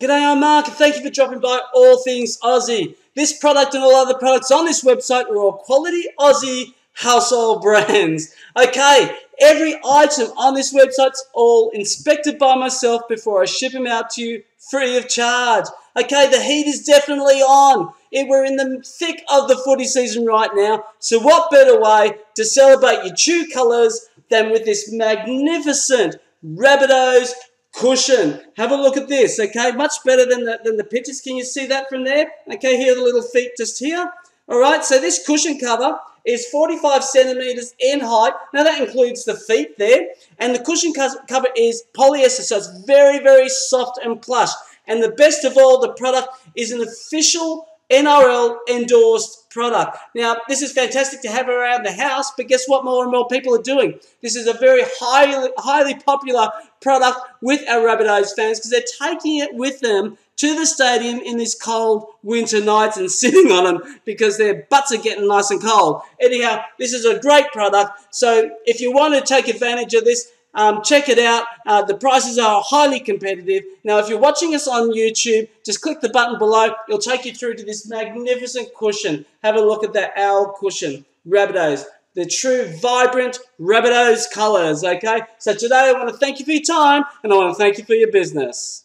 G'day, I'm Mark, and thank you for dropping by All Things Aussie. This product and all other products on this website are all quality Aussie household brands. Okay, every item on this website's all inspected by myself before I ship them out to you free of charge. Okay, the heat is definitely on. We're in the thick of the footy season right now, so what better way to celebrate your true colours than with this magnificent Rabbitohs cushion. Have a look at this, okay? Much better than the, than the pictures. Can you see that from there? Okay, here are the little feet just here. All right, so this cushion cover is 45 centimeters in height. Now that includes the feet there. And the cushion cover is polyester, so it's very, very soft and plush. And the best of all, the product is an official NRL endorsed product. Now, this is fantastic to have around the house, but guess what more and more people are doing? This is a very highly, highly popular product with our Rabbitohs fans because they're taking it with them to the stadium in these cold winter nights and sitting on them because their butts are getting nice and cold. Anyhow, this is a great product. So if you want to take advantage of this, um, check it out. Uh, the prices are highly competitive. Now, if you're watching us on YouTube, just click the button below. It'll take you through to this magnificent cushion. Have a look at that owl cushion. Rabbitohs. The true vibrant Rabbitohs colours, okay? So today I want to thank you for your time and I want to thank you for your business.